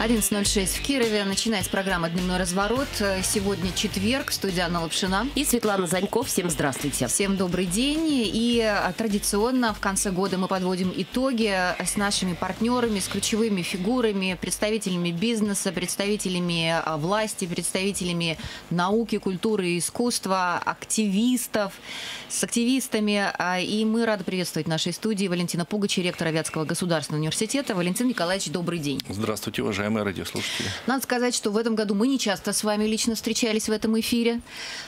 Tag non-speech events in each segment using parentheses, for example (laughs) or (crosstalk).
11.06 в Кирове. Начинается программа «Дневной разворот». Сегодня четверг. Студия Анна Лапшина. И Светлана Заньков. Всем здравствуйте. Всем добрый день. И а, традиционно в конце года мы подводим итоги с нашими партнерами, с ключевыми фигурами, представителями бизнеса, представителями а, власти, представителями науки, культуры и искусства, активистов, с активистами. А, и мы рады приветствовать в нашей студии Валентина Пугач, ректор Авиатского государственного университета. Валентин Николаевич, добрый день. Здравствуйте, уважаемые уважаемые радиослушатели. Надо сказать, что в этом году мы не часто с вами лично встречались в этом эфире.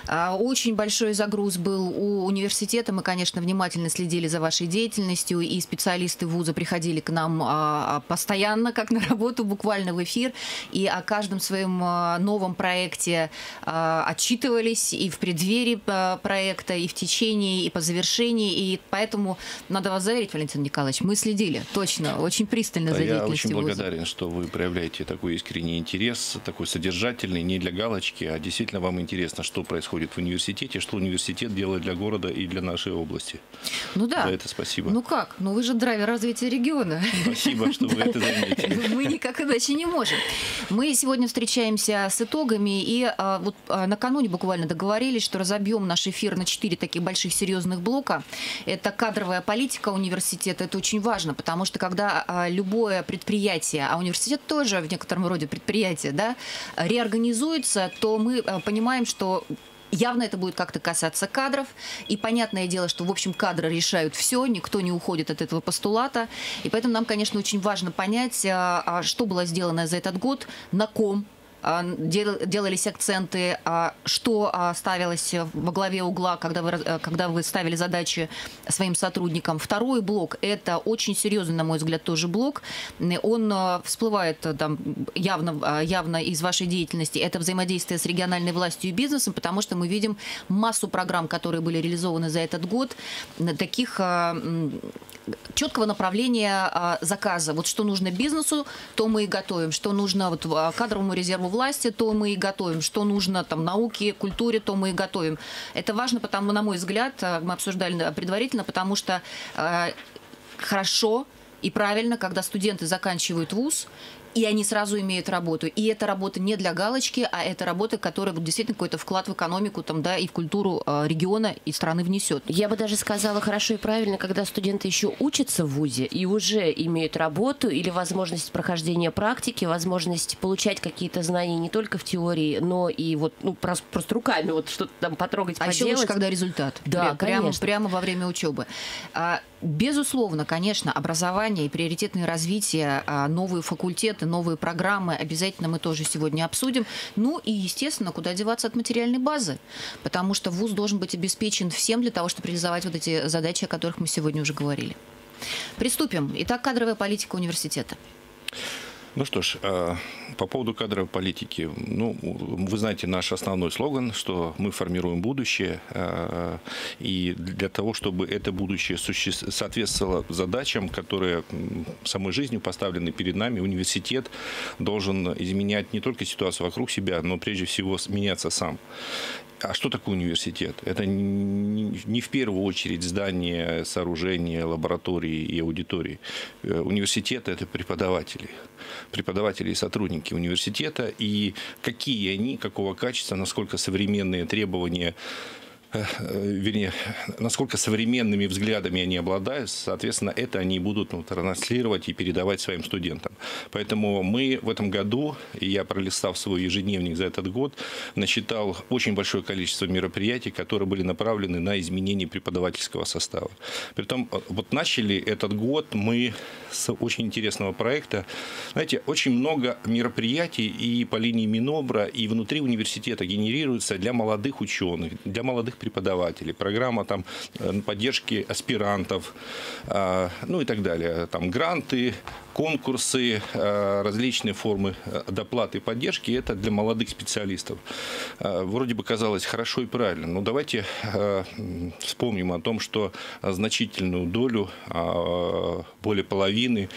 А, очень большой загруз был у университета. Мы, конечно, внимательно следили за вашей деятельностью, и специалисты вуза приходили к нам а, а, постоянно, как на работу, буквально в эфир, и о каждом своем новом проекте отчитывались и в преддверии проекта, и в течение, и по завершении. И поэтому надо вас заверить, Валентин Николаевич, мы следили точно, очень пристально да, за деятельностью Я очень благодарен, что вы проявляете проявляете такой искренний интерес, такой содержательный, не для галочки, а действительно вам интересно, что происходит в университете, что университет делает для города и для нашей области. Ну да. За это спасибо. Ну как? Ну вы же драйвер развития региона. Спасибо, что вы это заметили. (laughs) Мы никак иначе не можем. Мы сегодня встречаемся с итогами, и а, вот а, накануне буквально договорились, что разобьем наш эфир на четыре таких больших серьезных блока. Это кадровая политика университета. Это очень важно, потому что когда а, любое предприятие, а университет тоже в некотором роде предприятие, да, реорганизуется, то мы э, понимаем, что Явно это будет как-то касаться кадров. И понятное дело, что, в общем, кадры решают все, никто не уходит от этого постулата. И поэтому нам, конечно, очень важно понять, а, а что было сделано за этот год, на ком а, делались акценты, а, что а, ставилось во главе угла, когда вы, э, когда вы ставили задачи своим сотрудникам. Второй блок – это очень серьезный, на мой взгляд, тоже блок. Он всплывает там, явно, явно из вашей деятельности. Это взаимодействие с региональной властью и бизнесом, потому что мы видим массу программ, которые были реализованы за этот год, таких четкого направления заказа. Вот что нужно бизнесу, то мы и готовим. Что нужно вот, кадровому резерву власти, то мы и готовим. Что нужно там науке, культуре, то мы и готовим. Это важно, потому, на мой взгляд, э, мы обсуждали предварительно, потому что э, хорошо и правильно, когда студенты заканчивают вуз и они сразу имеют работу. И эта работа не для галочки, а это работа, которая действительно какой-то вклад в экономику там, да, и в культуру э, региона и страны внесет. Я бы даже сказала хорошо и правильно, когда студенты еще учатся в ВУЗе и уже имеют работу или возможность прохождения практики, возможность получать какие-то знания не только в теории, но и вот ну, просто, просто руками вот что-то там потрогать, а поделать. еще лучше, когда результат. Да, прямо, конечно. прямо во время учебы. А, безусловно, конечно, образование и приоритетное развитие, а, новые факультеты, новые программы обязательно мы тоже сегодня обсудим. Ну и, естественно, куда деваться от материальной базы, потому что ВУЗ должен быть обеспечен всем для того, чтобы реализовать вот эти задачи, о которых мы сегодня уже говорили. Приступим. Итак, кадровая политика университета. Ну что ж, а, по поводу кадровой политики. Ну, вы знаете наш основной слоган, что мы формируем будущее. А, и для того, чтобы это будущее соответствовало задачам, которые самой жизнью поставлены перед нами, университет должен изменять не только ситуацию вокруг себя, но прежде всего меняться сам. А что такое университет? Это не в первую очередь здание, сооружение, лаборатории и аудитории. Э, университет – это преподаватели. Преподаватели и сотрудники университета. И какие они, какого качества, насколько современные требования вернее, насколько современными взглядами они обладают, соответственно, это они будут ну, транслировать и передавать своим студентам. Поэтому мы в этом году, и я пролистав свой ежедневник за этот год, насчитал очень большое количество мероприятий, которые были направлены на изменение преподавательского состава. Притом, э, вот начали этот год мы с очень интересного проекта. Знаете, очень много мероприятий и по линии Минобра, и внутри университета генерируется для молодых ученых, для молодых преподавателей, программа там э, поддержки аспирантов, а, ну и так далее. Там гранты, конкурсы, э, различные формы э, доплаты и поддержки. Это для молодых специалистов. Вроде бы казалось хорошо и правильно, но давайте вспомним о том, что значительную долю, более половины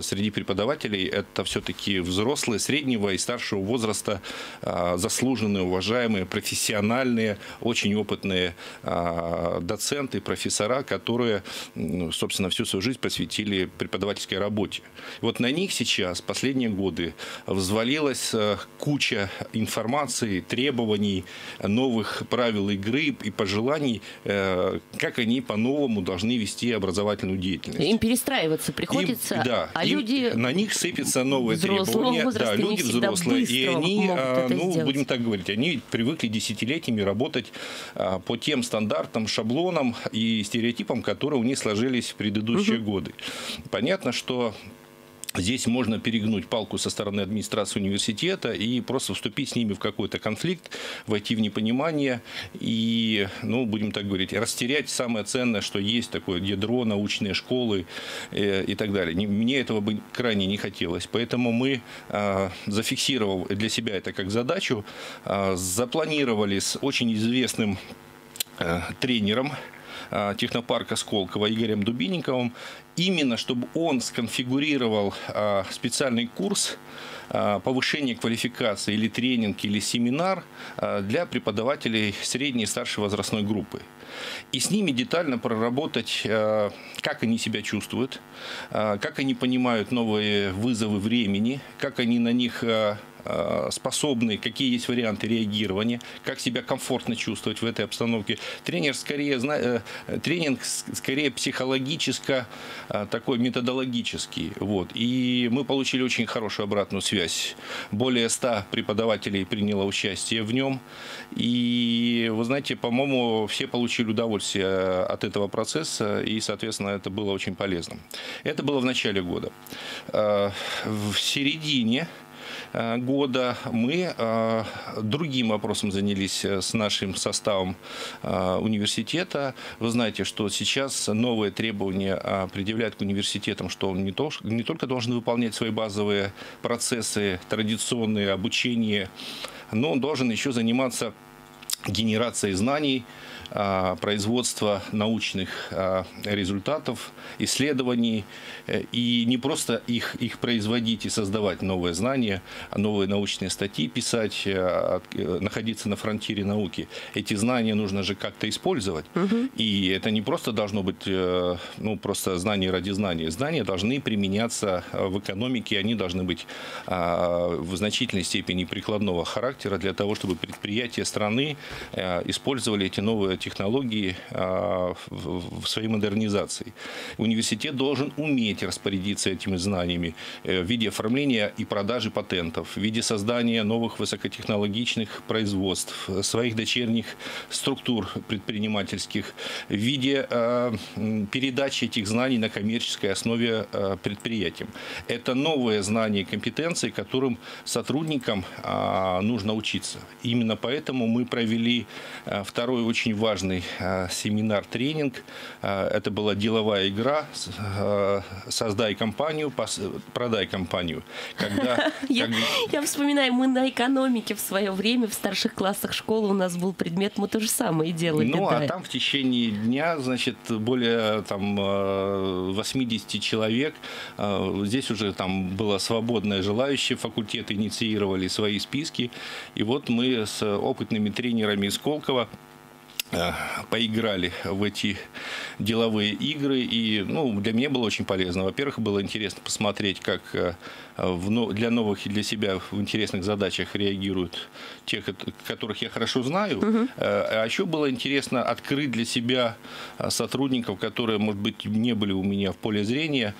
среди преподавателей это все-таки взрослые, среднего и старшего возраста, заслуженные, уважаемые, профессиональные, очень опытные опытные а, доценты, профессора, которые, ну, собственно, всю свою жизнь посвятили преподавательской работе. Вот на них сейчас последние годы взвалилась э, куча информации, требований, новых правил игры и пожеланий, э, как они по-новому должны вести образовательную деятельность. Им перестраиваться приходится, им, да, а им, люди на них сыпятся новые требования. Да, люди взрослые, и они, а, ну, будем так говорить, они привыкли десятилетиями работать а, по тем стандартам, шаблонам и стереотипам, которые у них сложились в предыдущие угу. годы. Понятно, что Здесь можно перегнуть палку со стороны администрации университета и просто вступить с ними в какой-то конфликт, войти в непонимание и, ну, будем так говорить, растерять самое ценное, что есть такое ядро, научные школы э, и так далее. Мне этого бы крайне не хотелось. Поэтому мы, э, зафиксировав для себя это как задачу, э, запланировали с очень известным э, тренером, э, технопарка Сколково Игорем Дубинниковым именно чтобы он сконфигурировал а, специальный курс а, повышения квалификации или тренинг или семинар для преподавателей средней и старшей возрастной группы. И с ними детально проработать, как они себя чувствуют, как они понимают новые вызовы времени, как они на них Э, способны, какие есть варианты реагирования, как себя комфортно чувствовать в этой обстановке. Тренер скорее, э, тренинг скорее психологически э, такой методологический. Вот. И мы получили очень хорошую обратную связь. Более 100 преподавателей приняло участие в нем. И, вы знаете, по-моему, все получили удовольствие от этого процесса, и, соответственно, это было очень полезно. Это было в начале года. В середине Э, года мы э, другим вопросом занялись э, с нашим составом университета. Вы знаете, что сейчас новые требования предъявляют к университетам, что он не, то, не только должен выполнять свои базовые процессы, традиционные обучение, но он должен еще заниматься генерацией знаний, производства научных а, результатов, исследований, э, и не просто их, их производить и создавать новые знания, а новые научные статьи писать, э, э, находиться на фронтире науки. Эти знания нужно же как-то использовать. Угу. И это не просто должно быть ну, просто знания ради знания. Знания должны применяться в экономике, они должны быть в значительной степени прикладного характера для того, чтобы предприятия страны использовали эти новые технологии а, в своей модернизации. Университет должен уметь распорядиться этими знаниями э, в виде оформления и продажи патентов, в виде создания новых высокотехнологичных производств, своих дочерних структур предпринимательских, в виде а, передачи этих знаний на коммерческой основе а, предприятиям. Это новые знания и компетенции, которым сотрудникам нужно учиться. Именно поэтому мы провели второй очень важный важный э, семинар-тренинг. Э, это была деловая игра э, «Создай компанию, продай компанию». Когда, (laughs) я, как... я вспоминаю, мы на экономике в свое время в старших классах школы у нас был предмет, мы то же самое делали. Ну, да. а там в течение дня, значит, более там 80 человек. Здесь уже там было свободное желающее, факультеты инициировали свои списки. И вот мы с опытными тренерами из Колково поиграли в эти деловые игры. И ну, для меня было очень полезно. Во-первых, было интересно посмотреть, как э, для новых и для себя в интересных задачах реагируют те, которых я хорошо знаю. Угу. А еще было интересно открыть для себя сотрудников, которые, может быть, не были у меня в поле зрения,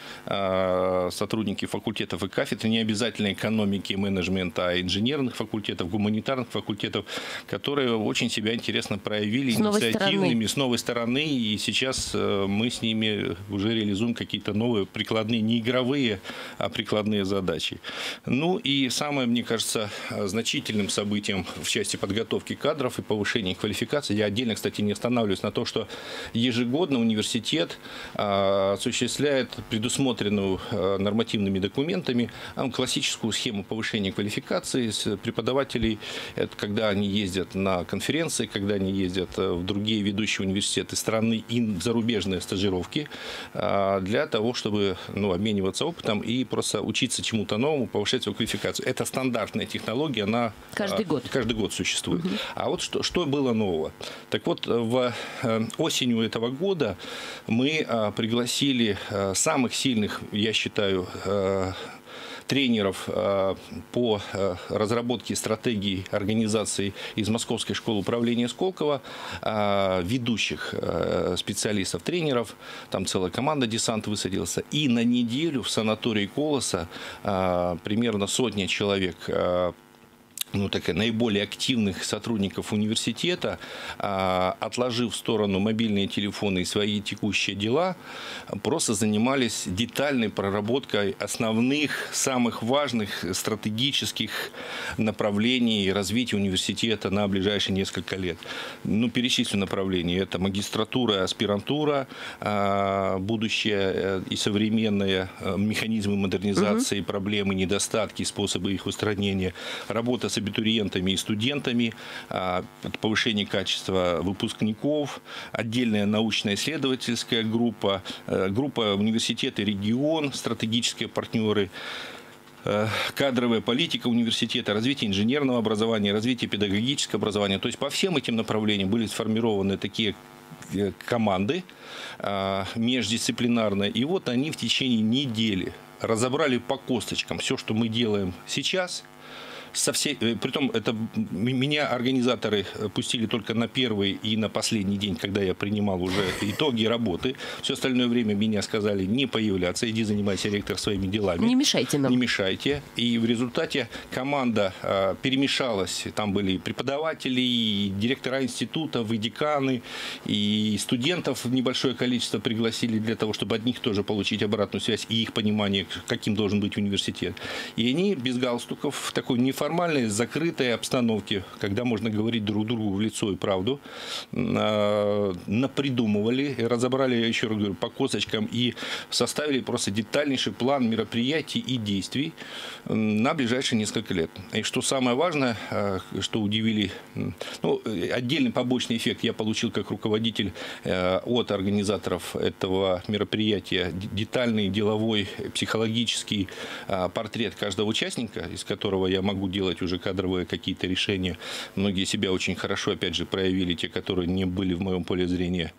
сотрудники факультетов и кафедры, не обязательно экономики и менеджмента, а инженерных факультетов, гуманитарных факультетов, которые очень себя интересно проявили с инициативными, с новой стороны, и сейчас э, мы с ними уже реализуем какие-то новые прикладные, не игровые, а прикладные задачи задачей. Ну и самое, мне кажется, значительным событием в части подготовки кадров и повышения квалификации, я отдельно, кстати, не останавливаюсь на то, что ежегодно университет а, осуществляет предусмотренную а, нормативными документами классическую схему повышения квалификации преподавателей, это когда они ездят на конференции, когда они ездят в другие ведущие университеты страны и зарубежные стажировки для того, чтобы ну, обмениваться опытом и просто учиться чему-то новому, повышать свою квалификацию. Это стандартная технология, она каждый год, каждый год существует. Угу. А вот что, что было нового? Так вот, в э, осенью этого года мы э, пригласили э, самых сильных, я считаю, тренеров по разработке стратегии организации из Московской школы управления Сколково, ведущих специалистов, тренеров, там целая команда десант высадился, и на неделю в санатории Колоса примерно сотня человек ну, такая, наиболее активных сотрудников университета, а, отложив в сторону мобильные телефоны и свои текущие дела, просто занимались детальной проработкой основных, самых важных стратегических направлений развития университета на ближайшие несколько лет. Ну, перечислю направления. Это магистратура, аспирантура, а, будущее э, и современные э, механизмы модернизации, угу. проблемы, недостатки, способы их устранения, работа с абитуриентами и студентами, а, повышение качества выпускников, отдельная научно-исследовательская группа, э, группа университеты «Регион», стратегические партнеры, э, кадровая политика университета, развитие инженерного образования, развитие педагогического образования. То есть по всем этим направлениям были сформированы такие э, команды междисциплинарные. И вот они в течение недели разобрали по косточкам все, что мы делаем сейчас – со всей, э, притом это меня организаторы э, пустили только на первый и на последний день, когда я принимал уже итоги работы. Все остальное время меня сказали не появляться, иди занимайся ректор своими делами. Не мешайте нам. Не мешайте. И в результате команда э, перемешалась. Там были преподаватели, и директора институтов, и деканы, и студентов небольшое количество пригласили для того, чтобы от них тоже получить обратную связь и их понимание, каким должен быть университет. И они без галстуков в такой неформальной формальной, закрытой обстановке, когда можно говорить друг другу в лицо и правду, а, напридумывали, разобрали, я еще раз говорю, по косточкам и составили просто детальнейший план мероприятий и действий на ближайшие несколько лет. И что самое важное, а, что удивили, ну, отдельный побочный эффект я получил как руководитель э, от организаторов этого мероприятия, детальный деловой психологический а, портрет каждого участника, из которого я могу делать уже кадровые какие-то решения. Многие себя очень хорошо, опять же, проявили, те, которые не были в моем поле зрения,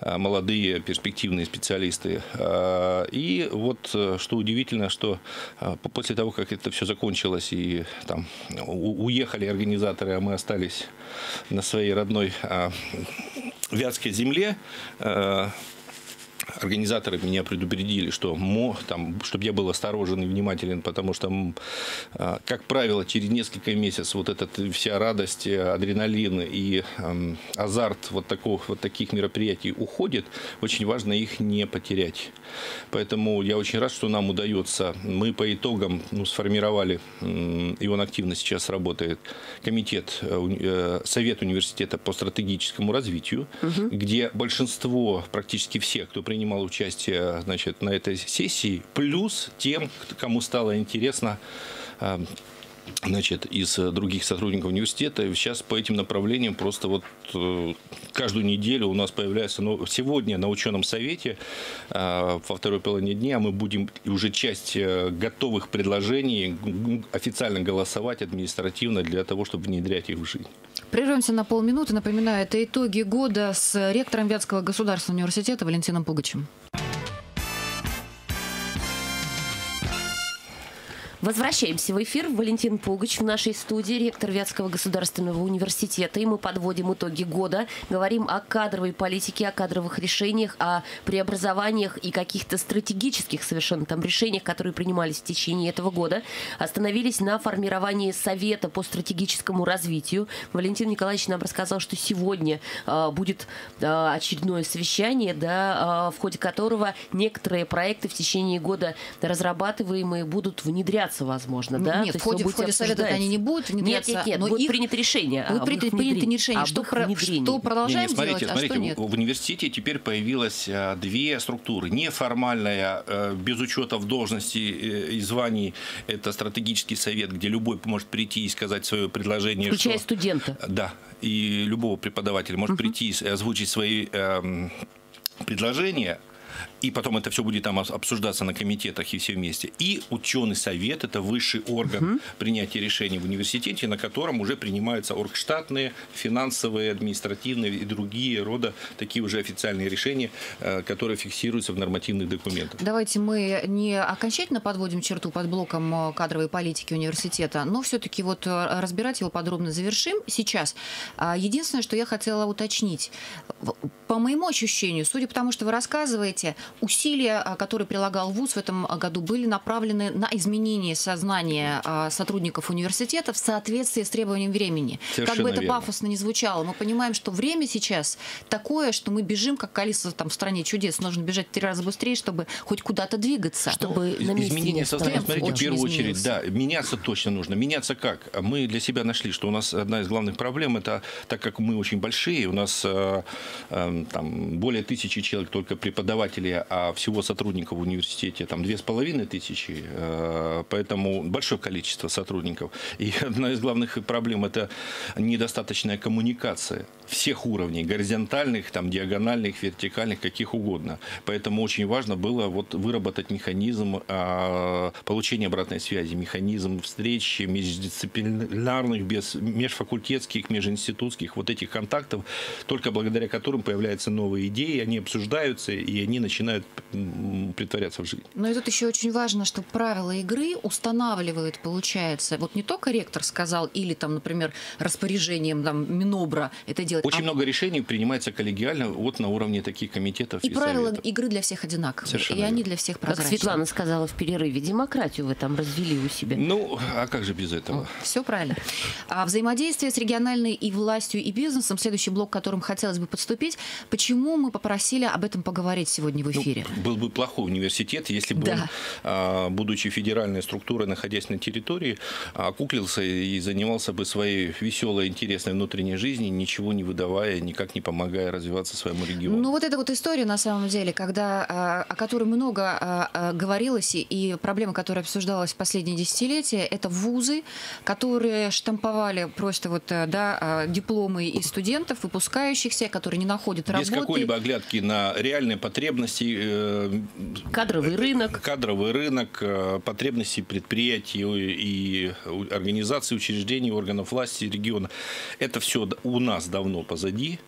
а, молодые перспективные специалисты. А, и вот э, что удивительно, что а, после того, как это все закончилось и там уехали организаторы, а мы остались на своей родной Вятской земле, организаторы меня предупредили, что мо, там, чтобы я был осторожен и внимателен, потому что, а, как правило, через несколько месяцев вот эта вся радость, адреналин и азарт вот, такого, вот таких мероприятий уходит. Очень важно их не потерять. Поэтому я очень рад, что нам удается. Мы по итогам ну, сформировали, и он активно сейчас работает, комитет, э, э, Совет университета по стратегическому развитию, угу. где большинство, практически всех, кто принял принимал участие значит, на этой сессии, плюс тем, кому стало интересно э, значит, из других сотрудников университета. Сейчас по этим направлениям просто вот э, каждую неделю у нас появляется, но сегодня на ученом совете э, во второй половине дня мы будем уже часть готовых предложений официально голосовать административно для того, чтобы внедрять их в жизнь. Прервемся на полминуты. Напоминаю, это итоги года с ректором Вятского государственного университета Валентином Пугачем. Возвращаемся в эфир. Валентин Пугач в нашей студии, ректор Вятского государственного университета. И мы подводим итоги года. Говорим о кадровой политике, о кадровых решениях, о преобразованиях и каких-то стратегических совершенно там решениях, которые принимались в течение этого года. Остановились на формировании Совета по стратегическому развитию. Валентин Николаевич нам рассказал, что сегодня э, будет э, очередное совещание, да, э, в ходе которого некоторые проекты в течение года разрабатываемые будут внедряться внедряться, возможно, да? Нет, в ходе, в ходе совета они не будут внедряться. Нет, нет, нет, но будет их, принято решение. Будет принято, принято решение, что, про, что продолжаем нет, нет, смотрите, делать, смотрите, а что нет. В университете теперь появилось а, две структуры. Неформальная, а, без учета в должности э, и званий, это стратегический совет, где любой может прийти и сказать свое предложение. Включая что, студента. Да, и любого преподавателя может угу. прийти и озвучить свои э, предложения и потом это все будет там обсуждаться на комитетах и все вместе. И ученый совет – это высший орган угу. принятия решений в университете, на котором уже принимаются оргштатные, финансовые, административные и другие рода такие уже официальные решения, э, которые фиксируются в нормативных документах. Давайте мы не окончательно подводим черту под блоком э, кадровой политики университета, но все-таки вот э, разбирать его подробно завершим сейчас. А, единственное, что я хотела уточнить. По моему ощущению, судя по тому, что вы рассказываете, усилия, а, которые прилагал ВУЗ в этом году, были направлены на изменение сознания а, сотрудников университета в соответствии с требованием времени. Совершенно как бы это верно. пафосно не звучало, мы понимаем, что время сейчас такое, что мы бежим, как Алиса там в стране чудес, нужно бежать в три раза быстрее, чтобы хоть куда-то двигаться. Чтобы ну, на изменение сознания, смотрите, в первую очередь, да, меняться точно нужно. Меняться как? Мы для себя нашли, что у нас одна из главных проблем это, так как мы очень большие, у нас э, э, там более тысячи человек только преподавателей, а всего сотрудников в университете там две с половиной тысячи, э, поэтому большое количество сотрудников. И (laughs) одна из главных проблем это недостаточная коммуникация всех уровней, горизонтальных, там, диагональных, вертикальных, каких угодно. Поэтому очень важно было вот выработать механизм э, получения обратной связи, механизм встречи междисциплинарных, без, межфакультетских, межинститутских, вот этих контактов, только благодаря которым появляются новые идеи, они обсуждаются, и они начинают притворяться в жизнь. Но и тут еще очень важно, что правила игры устанавливают, получается, вот не только ректор сказал, или там, например, распоряжением там, Минобра это делать. Очень а... много решений принимается коллегиально вот на уровне таких комитетов. И, и правила советов. игры для всех одинаковые. Совершенно и верно. они для всех прозрачны. Как Светлана сказала в перерыве, демократию вы там развели у себя. Ну, а как же без этого? Все правильно. А взаимодействие с региональной и властью, и бизнесом, следующий блок, которым хотелось бы подступить. Почему мы попросили об этом поговорить сегодня в ну, эфире? Ну, был бы плохой университет, если бы да. он, а, будучи федеральной структурой, находясь на территории, окуклился и занимался бы своей веселой, интересной внутренней жизнью, ничего не выдавая, никак не помогая развиваться своему региону. Ну вот эта вот история, на самом деле, когда, а, о которой много говорилось, и проблема, которая обсуждалась в последние десятилетия, это вузы, которые штамповали просто вот, да, дипломы из студентов, выпускающихся, которые не находят работы. Без какой-либо оглядки на реальные потребности. Э, кадровый рынок. Кадровый рынок, э, потребности предприятий и организаций, учреждений, органов власти региона. Это все у нас давно позади.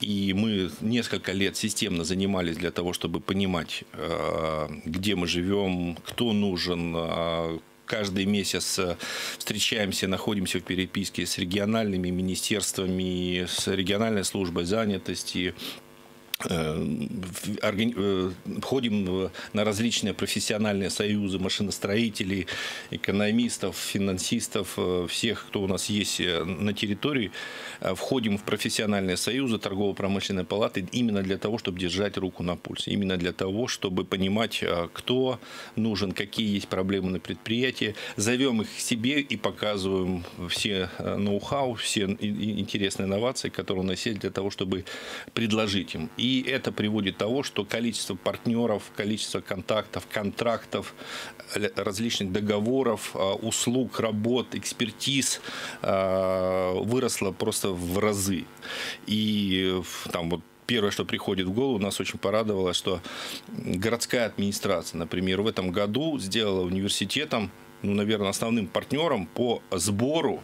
И мы несколько лет системно занимались для того, чтобы понимать, э, где мы живем, кто нужен, каждый месяц э, встречаемся, находимся в переписке с региональными министерствами, с региональной службой занятости, Э, э, входим на различные профессиональные союзы машиностроителей, экономистов, финансистов, э, всех, кто у нас есть на территории, входим в профессиональные союзы торгово-промышленной палаты именно для того, чтобы держать руку на пульсе, именно для того, чтобы понимать, кто нужен, какие есть проблемы на предприятии, зовем их к себе и показываем все ноу-хау, все интересные инновации, которые у нас есть для того, чтобы предложить им. И и это приводит к тому, что количество партнеров, количество контактов, контрактов, э, различных договоров, э, услуг, работ, экспертиз э, выросло просто в разы. И там вот первое, что приходит в голову, нас очень порадовало, что городская администрация, например, в этом году сделала университетом, ну, наверное, основным партнером по сбору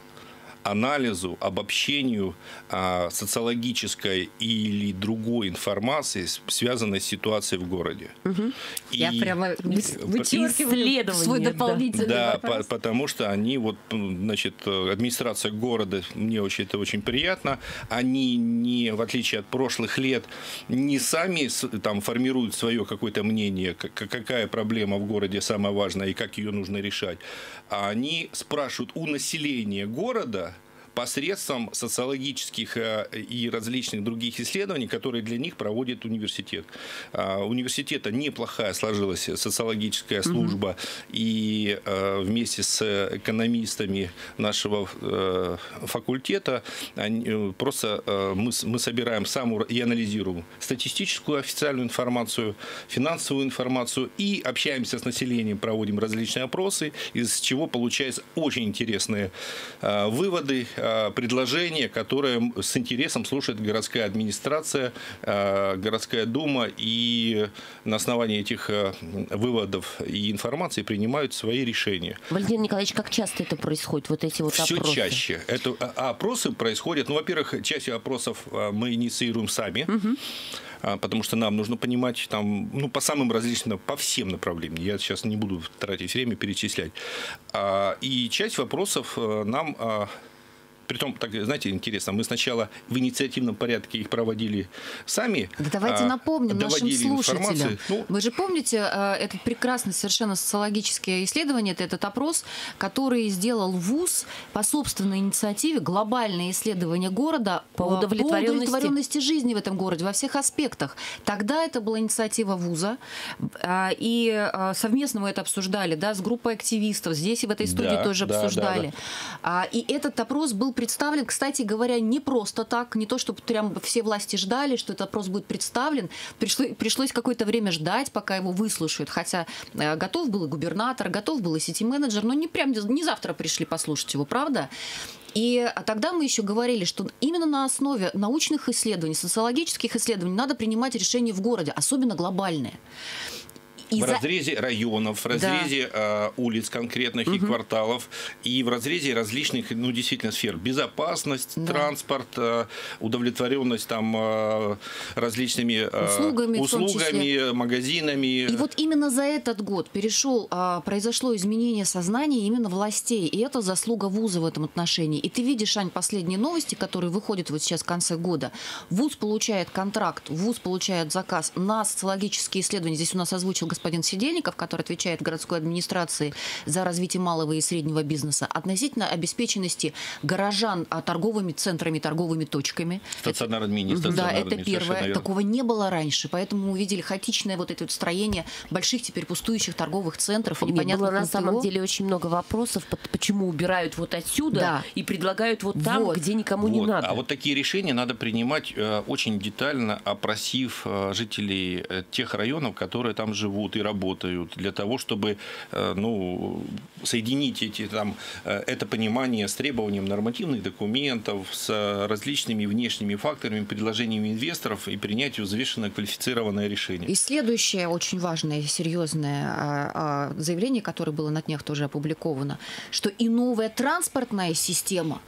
анализу, обобщению а, социологической или другой информации, связанной с ситуацией в городе. Угу. И, Я прямо вычеркиваю свой дополнительный Да, по потому что они, вот, значит, администрация города, мне очень, это очень приятно, они не, в отличие от прошлых лет, не сами там формируют свое какое-то мнение, какая проблема в городе самая важная и как ее нужно решать, а они спрашивают у населения города, посредством социологических э, и различных других исследований, которые для них проводит университет. А, университета неплохая сложилась социологическая служба, угу. и э, вместе с экономистами нашего э, факультета просто мы, мы собираем самую и анализируем статистическую официальную информацию, финансовую информацию и общаемся с населением, проводим различные опросы, из чего получаются очень интересные выводы, предложения, которые с интересом слушает городская администрация, городская дума, и на основании этих выводов и информации принимают свои решения. Валентин Николаевич, как часто это происходит, вот эти вот Все опросы? чаще. Это, а опросы происходят, ну, во-первых, часть опросов мы инициируем сами. Угу потому что нам нужно понимать там, ну, по самым различным, по всем направлениям. Я сейчас не буду тратить время перечислять. И часть вопросов э, нам Притом, так, знаете, интересно, мы сначала в инициативном порядке их проводили сами. Да давайте а, напомним нашим слушателям. Ну, Вы же помните э, этот прекрасный совершенно социологическое исследование, это этот опрос, который сделал ВУЗ по собственной инициативе, глобальное исследование города по удовлетворенности. по удовлетворенности жизни в этом городе во всех аспектах. Тогда это была инициатива ВУЗа, э, и э, совместно мы это обсуждали да, с группой активистов, здесь и в этой студии да, тоже да, обсуждали. Да, да. И этот опрос был представлен, кстати говоря, не просто так, не то, чтобы прям все власти ждали, что этот опрос будет представлен. Пришло, пришлось какое-то время ждать, пока его выслушают. Хотя э, готов был и губернатор, готов был и сити-менеджер, но не прям не завтра пришли послушать его, правда? И тогда мы еще говорили, что именно на основе научных исследований, социологических исследований надо принимать решения в городе, особенно глобальные. И в за... разрезе районов, в разрезе да. э, улиц конкретных угу. и кварталов, и в разрезе различных, ну, действительно, сфер. Безопасность, да. транспорт, э, удовлетворенность там э, различными э, услугами, услугами магазинами. И вот именно за этот год перешел, э, произошло изменение сознания именно властей, и это заслуга вуза в этом отношении. И ты видишь, Ань, последние новости, которые выходят вот сейчас в конце года. Вуз получает контракт, вуз получает заказ на социологические исследования. Здесь у нас озвучил господин господин Сидельников, который отвечает городской администрации за развитие малого и среднего бизнеса, относительно обеспеченности горожан а, торговыми центрами, торговыми точками. Стационарными, это, Да, это первое. Такого не было раньше. Поэтому мы увидели хаотичное вот это вот строение больших теперь пустующих торговых центров. И было на самом деле очень много вопросов, почему убирают вот отсюда да. и предлагают вот там, вот. где никому вот. не надо. А вот такие решения надо принимать э, очень детально, опросив э, жителей э, тех районов, которые там живут живут и работают, для того, чтобы э, ну, соединить эти, там, э, это понимание с требованием нормативных документов, с различными внешними факторами, предложениями инвесторов и принять взвешенное квалифицированное решение. И следующее очень важное, серьезное а, а, заявление, которое было на днях тоже опубликовано, что и новая транспортная система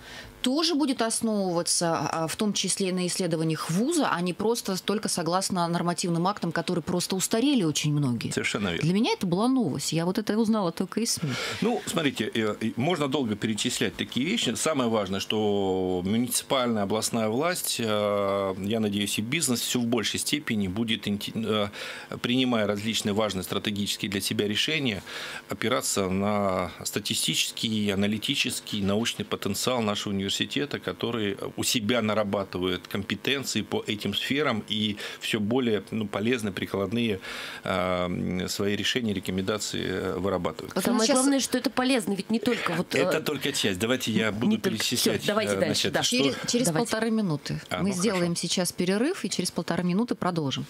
тоже будет основываться а, в том числе на исследованиях вуза, а не просто только согласно нормативным актам, которые просто устарели очень многие. Совершенно верно. Для меня это была новость. Я вот это узнала только из СМИ. Ну, смотрите, э, можно долго перечислять такие вещи. Самое важное, что муниципальная областная власть, э, я надеюсь, и бизнес все в большей степени будет, э, принимая различные важные стратегические для себя решения, опираться на статистический, аналитический, научный потенциал нашего университета университета, который у себя нарабатывает компетенции по этим сферам и все более ну, полезные, прикладные э, свои решения, рекомендации э, вырабатывает. Самое сейчас... главное, что это полезно, ведь не только вот... Это э... только часть. Давайте я буду перечислять. Все, давайте дальше. Да. Через, через полторы минуты. А, Мы ну, сделаем хорошо. сейчас перерыв и через полторы минуты продолжим.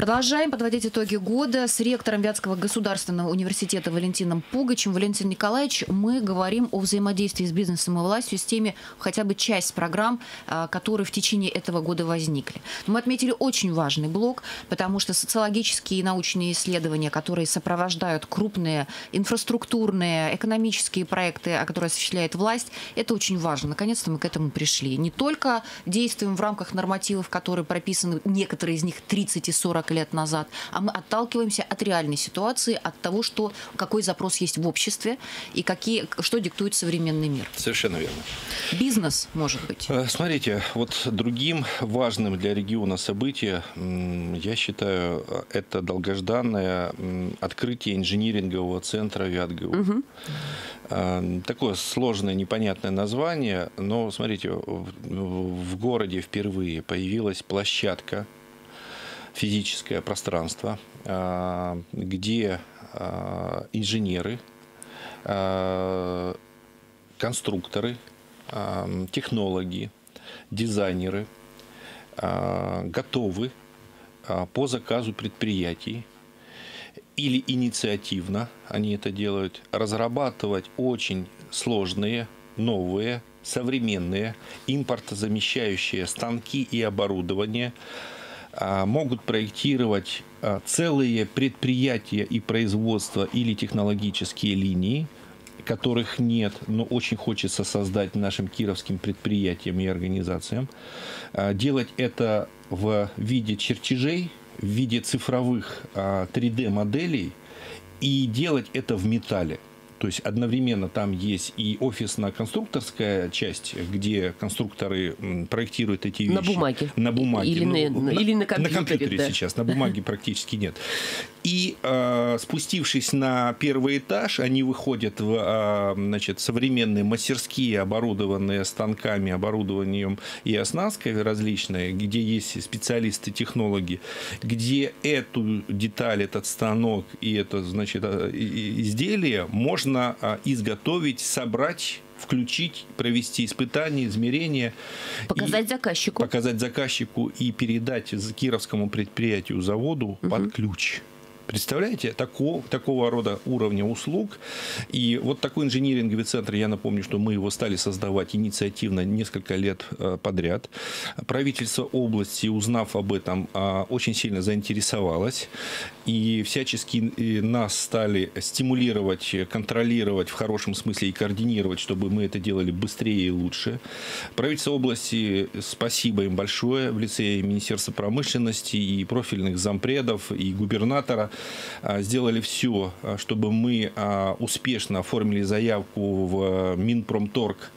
Продолжаем подводить итоги года с ректором Вятского государственного университета Валентином Пугачем. Валентин Николаевич, мы говорим о взаимодействии с бизнесом и властью, с теми хотя бы часть программ, а, которые в течение этого года возникли. Мы отметили очень важный блок, потому что социологические и научные исследования, которые сопровождают крупные инфраструктурные, экономические проекты, которые осуществляет власть, это очень важно. Наконец-то мы к этому пришли. Не только действуем в рамках нормативов, которые прописаны, некоторые из них 30 и 40 лет назад, а мы отталкиваемся от реальной ситуации, от того, что, какой запрос есть в обществе и какие, что диктует современный мир. Совершенно верно. Бизнес, может быть. Э, смотрите, вот другим важным для региона событие, я считаю, это долгожданное открытие инжинирингового центра Вятгова. Угу. Такое сложное, непонятное название, но смотрите, в городе впервые появилась площадка физическое пространство, а, где а, инженеры, а, конструкторы, технологи, дизайнеры готовы по заказу предприятий или инициативно они это делают, разрабатывать очень сложные, новые, современные, импортозамещающие станки и оборудование, могут проектировать а, целые предприятия и производства или технологические линии, которых нет, но очень хочется создать нашим кировским предприятиям и организациям. А, делать это в виде чертежей, в виде цифровых 3D-моделей и делать это в металле – то есть одновременно там есть и офисно-конструкторская часть, где конструкторы проектируют эти вещи. На бумаге. На бумаге. Или, ну, на, или на компьютере. На компьютере да. сейчас, на бумаге практически нет. И э, спустившись на первый этаж, они выходят в э, значит, современные мастерские, оборудованные станками, оборудованием и оснасткой различные, где есть специалисты, технологи, где эту деталь, этот станок и это значит, э, изделие можно а, изготовить, собрать включить, провести испытания, измерения. Показать заказчику. Показать заказчику и передать кировскому предприятию, заводу угу. под ключ. Представляете, такого, такого рода уровня услуг. И вот такой инжиниринговый центр, я напомню, что мы его стали создавать инициативно несколько лет э, подряд. Правительство области, узнав об этом, а, очень сильно заинтересовалось. И всячески э, нас стали стимулировать, контролировать в хорошем смысле и координировать, чтобы мы это делали быстрее и лучше. Правительство области, спасибо им большое в лице Министерства промышленности и профильных зампредов, и губернатора сделали все, а, чтобы мы а, успешно оформили заявку в Минпромторг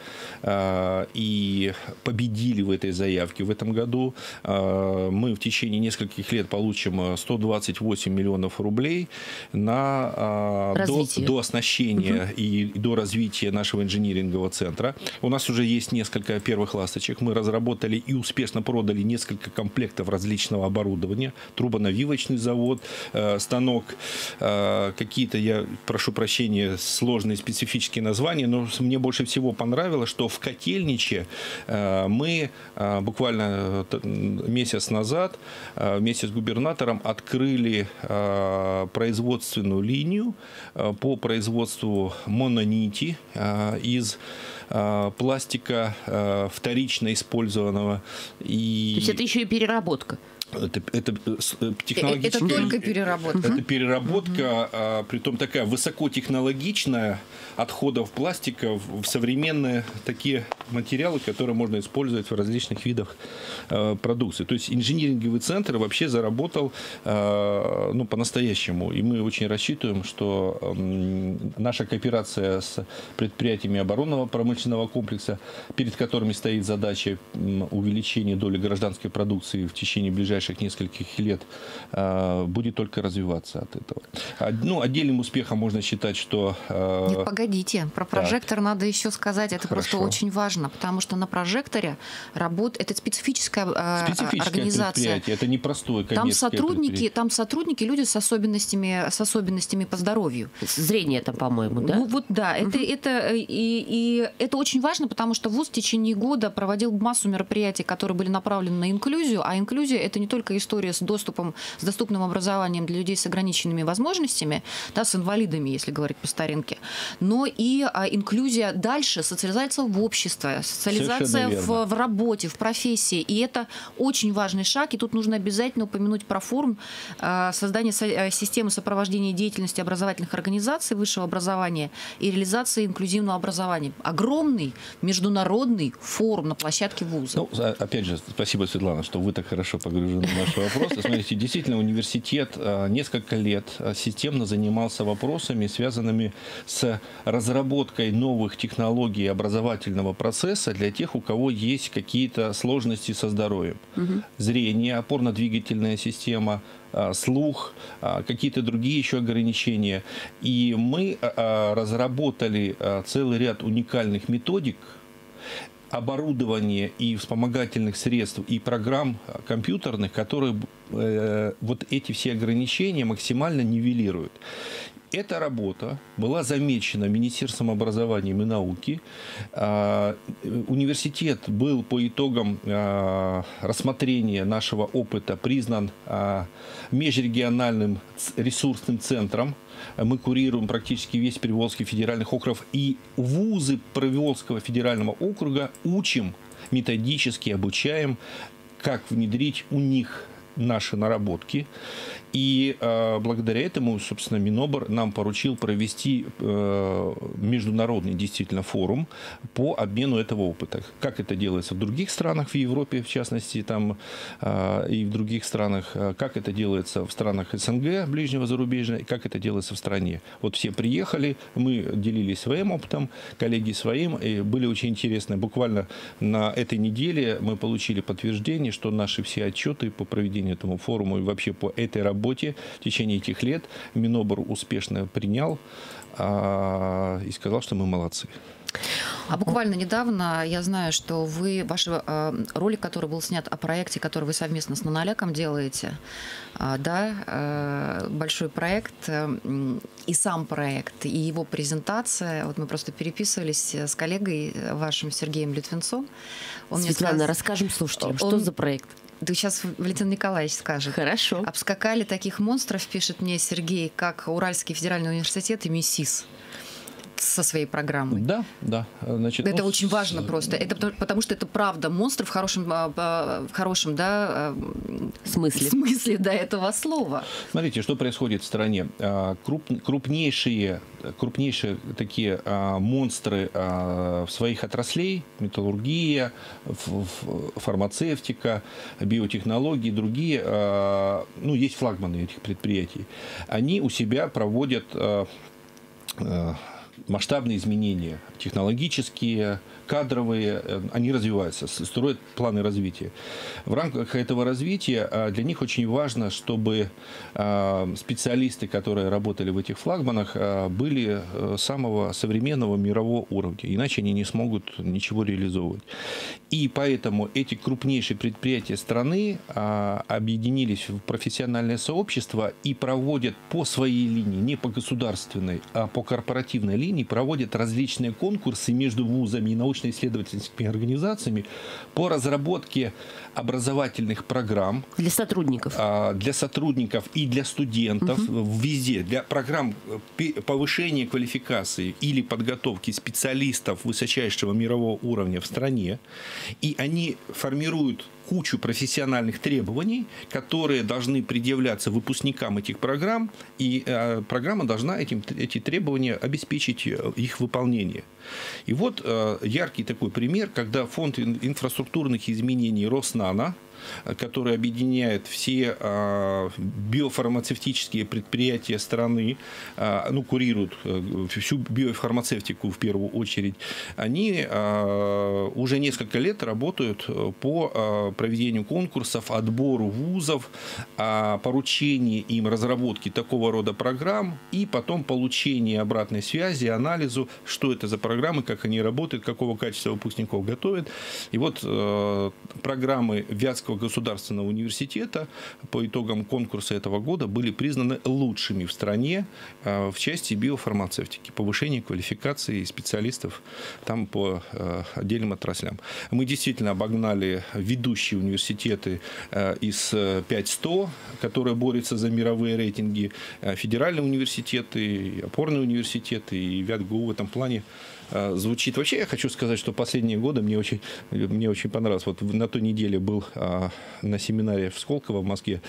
и победили в этой заявке. В этом году мы в течение нескольких лет получим 128 миллионов рублей на до, до оснащения угу. и до развития нашего инжинирингового центра. У нас уже есть несколько первых ласточек. Мы разработали и успешно продали несколько комплектов различного оборудования. Трубонавивочный завод, станок, а, какие-то, я прошу прощения, сложные специфические названия, но мне больше всего понравилось, что в Котельниче а, мы а, буквально э, месяц назад вместе с губернатором открыли производственную линию по производству мононити из пластика вторично использованного. И... То есть это еще и переработка? Это, это э, технологическая... Это только переработка. Это переработка, а, притом такая высокотехнологичная, отходов пластика в современные такие материалы, которые можно использовать в различных видах э, продукции. То есть инжиниринговый центр вообще заработал э, ну, по-настоящему. И мы очень рассчитываем, что э, наша кооперация с предприятиями оборонного промышленного комплекса, перед которыми стоит задача увеличения доли гражданской продукции в течение ближайших нескольких лет, э, будет только развиваться от этого. Ну, отдельным успехом можно считать, что... Э, Нет, погодите, про прожектор так. надо еще сказать, это Хорошо. просто очень важно, потому что на прожекторе работает, это специфическая, э, специфическое организация. Это не простое там сотрудники, там сотрудники, люди с особенностями, с особенностями по здоровью. Зрение там, по-моему, да? Ну вот да, угу. это, это, и, и это очень важно, потому что ВУЗ в течение года проводил массу мероприятий, которые были направлены на инклюзию, а инклюзия это не только история с доступом, с доступным образованием для людей с ограниченными возможностями, да, с инвалидами, если говорить по старинке, но и а, инклюзия дальше, социализация в общество, социализация в, в работе, в профессии. И это очень важный шаг. И тут нужно обязательно упомянуть про форум а, создания э, системы сопровождения деятельности образовательных организаций высшего образования и реализации инклюзивного образования. Огромный международный форум на площадке вуза. Ну, опять же, спасибо, Светлана, что вы так хорошо погружены в наши вопросы. Смотрите, действительно, университет а, несколько лет системно занимался вопросами, связанными с разработкой новых технологий образовательного процесса для тех, у кого есть какие-то сложности со здоровьем. Угу. Зрение, опорно-двигательная система, а, слух, а, какие-то другие еще ограничения. И мы а, разработали целый ряд уникальных методик, оборудования и вспомогательных средств и программ компьютерных, которые э, вот эти все ограничения максимально нивелируют. эта работа была замечена Министерством образования и науки. А, университет был по итогам а, рассмотрения нашего опыта признан а, межрегиональным ресурсным центром. Мы курируем практически весь Приволжский федеральный округ. И вузы Приволжского федерального округа учим, методически обучаем, как внедрить у них наши наработки. И э, благодаря этому, собственно, Минобр нам поручил провести э, международный действительно форум по обмену этого опыта. Как это делается в других странах, в Европе, в частности, там э, и в других странах, э, как это делается в странах СНГ, ближнего зарубежья, и как это делается в стране. Вот все приехали, мы делились своим опытом, коллеги своим, и были очень интересны. Буквально на этой неделе мы получили подтверждение, что наши все отчеты по проведению этому форума и вообще по этой работе работе в течение этих лет Минобр успешно принял а, и сказал, что мы молодцы. А буквально недавно я знаю, что вы, ваш э, ролик, который был снят о проекте, который вы совместно с Наналяком делаете, э, да, э, большой проект, э, и сам проект, и его презентация, вот мы просто переписывались с коллегой вашим Сергеем Литвинцом. Он Светлана, мне сказ... расскажем слушателям, он... что за проект? Да сейчас Валентин Николаевич скажет. Хорошо. Обскакали таких монстров, пишет мне Сергей, как Уральский федеральный университет и МИСИС со своей программой. Да, да. Значит, это ну, очень важно с... просто. Это потому что это правда монстр в хорошем, а, а, в хорошем да, а, смысле. смысле да, этого слова. Смотрите, что происходит в стране. Круп, крупнейшие, крупнейшие такие монстры в своих отраслей, металлургия, фармацевтика, биотехнологии, другие, ну, есть флагманы этих предприятий, они у себя проводят масштабные изменения технологические, кадровые, э, они развиваются, строят планы развития. В рамках этого развития а, для них очень важно, чтобы а, специалисты, которые работали в этих флагманах, а, были э, самого современного мирового уровня, иначе они не смогут ничего реализовывать. И поэтому эти крупнейшие предприятия страны объединились в профессиональное сообщество и проводят по своей линии, не по государственной, а по корпоративной линии, проводят различные конкурсы между вузами и научными научно-исследовательскими организациями по разработке образовательных программ. Для сотрудников. А, для сотрудников и для студентов угу. везде. Для программ э, повышения квалификации или подготовки специалистов высочайшего мирового уровня в стране. И они формируют кучу профессиональных требований, которые должны предъявляться выпускникам этих программ, и э, программа должна этим, эти требования обеспечить э, их выполнение. И вот э, яркий такой пример, когда фонд инфраструктурных изменений Роснана который объединяет все а, биофармацевтические предприятия страны, а, ну, курируют э, всю биофармацевтику в первую очередь, они а, уже несколько лет работают по проведению конкурсов, отбору вузов, поручению им разработки такого рода программ и потом получение обратной связи, анализу, что это за программы, как они работают, какого качества выпускников готовят. И вот э, программы Вятского Казанского государственного университета по итогам конкурса этого года были признаны лучшими в стране э, в части биофармацевтики, повышения квалификации специалистов там по э, отдельным отраслям. Мы действительно обогнали ведущие университеты э, из 5100, которые борются за мировые рейтинги, федеральные университеты, опорные университеты, и ВятГУ в этом плане звучит. Вообще я хочу сказать, что последние годы мне очень, мне очень понравилось. Вот на той неделе был а, на семинаре в Сколково в Москве.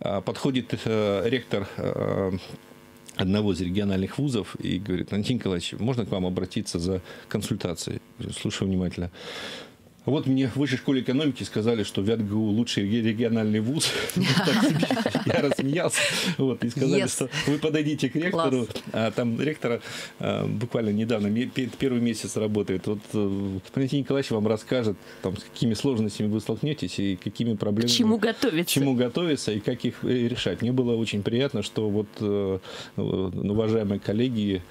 А, подходит э, ректор одного из региональных вузов и говорит, Антон Николаевич, можно к вам обратиться за консультацией? Слушаю внимательно. Вот мне в высшей школе экономики сказали, что ВятГУ лучший региональный вуз. (laughs) Я рассмеялся. Вот, и сказали, что вы подойдите к ректору. А там ректора а, буквально недавно, первый месяц работает. Вот э, Валентин Николаевич вам расскажет, там, с какими сложностями вы столкнетесь и какими проблемами. К чему готовиться. чему готовиться и как их э, решать. Мне было очень приятно, что вот э, уважаемые коллеги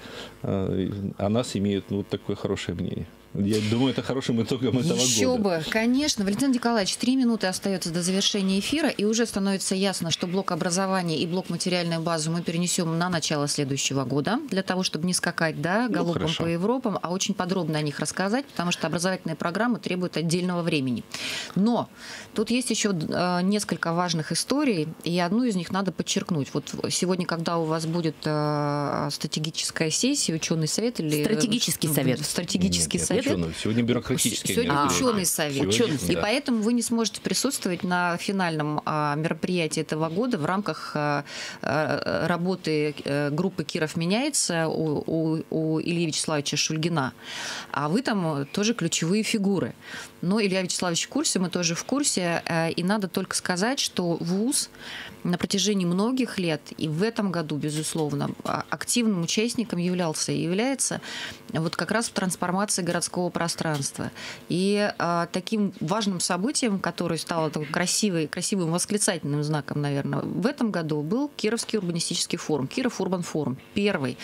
о нас имеют вот такое хорошее мнение. Я думаю, это хорошим итогом этого Еще года. бы, конечно. Валентин Николаевич, три минуты остается до завершения эфира, и уже становится ясно, что блок образования и блок материальной базы мы перенесем на начало следующего года, для того, чтобы не скакать да, галопом хорошо. по Европам, а очень подробно о них рассказать, потому что образовательные программы требуют отдельного времени. Но тут есть еще э, несколько важных историй, и одну из них надо подчеркнуть. Вот сегодня, когда у вас будет э, стратегическая сессия, ученый совет или... Стратегический совет. Стратегический Нет, совет. Ученый. Сегодня бюрократический. Сегодня ученый совет. Сегодня, И да. поэтому вы не сможете присутствовать на финальном а, мероприятии этого года в рамках а, а, работы э, группы «Киров меняется» у, у- у Ильи Вячеславовича Шульгина. А вы там тоже ключевые фигуры. Но Илья Вячеславович в курсе, мы тоже в курсе. э, И надо только сказать, что ВУЗ на протяжении многих лет и в этом году, безусловно, а, активным участником являлся и является вот как раз в трансформации городского пространства. И а, таким важным событием, которое стало такой красивой, красивым восклицательным знаком, наверное, в этом году был Кировский урбанистический форум, Киров Урбан Форум. Первый,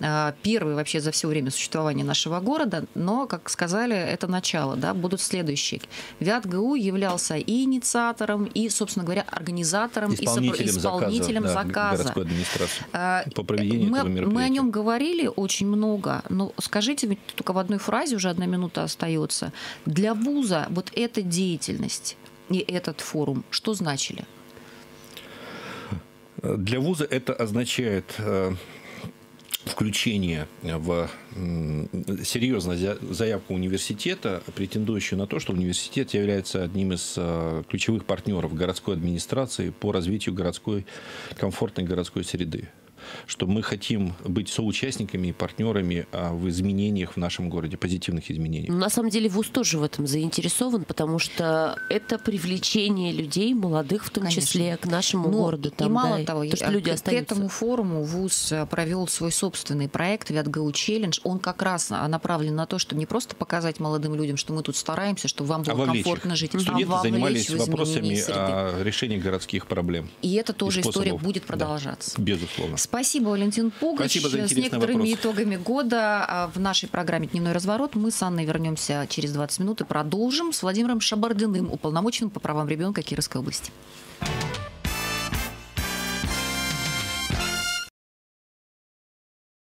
а, первый вообще за все время существования нашего города, но, как сказали, это начало, да, будут следующие. ВятГУ являлся и инициатором, и, собственно говоря, организатором, и Исполнителем, исполнителем заказа, да, заказа. городской администрации А, по проведению мы, этого мероприятия. мы о нем говорили очень много, но скажите, ведь только в одной фразе уже одна минута остается. Для вуза вот эта деятельность и этот форум что значили? Для вуза это означает э, включение в серьезную заявку университета, претендующую на то, что университет является одним из э, ключевых партнеров городской администрации по развитию городской, комфортной городской среды. Что мы хотим быть соучастниками и партнерами а, в изменениях в нашем городе, позитивных изменениях. Ну, На самом деле ВУЗ тоже в этом заинтересован, потому что это привлечение людей, молодых в том Конечно. числе, к нашему Но городу. и мало да, того, то, что люди к, к остаются. этому форуму ВУЗ э, провел свой собственный проект ВятГУ Челлендж. Он как раз а, направлен на то, чтобы не просто показать молодым людям, что мы тут стараемся, чтобы вам А было их. комфортно жить, а Студенты вовлечь занимались вопросами а, решения городских проблем. И это тоже и история будет Да. продолжаться. Безусловно. Спасибо, Валентин Пугач. Спасибо за С некоторыми вопрос. итогами года а, в нашей программе «Дневной разворот» мы с Анной вернемся через 20 минут и продолжим с Владимиром Шабардиным, уполномоченным по правам ребенка Кировской области.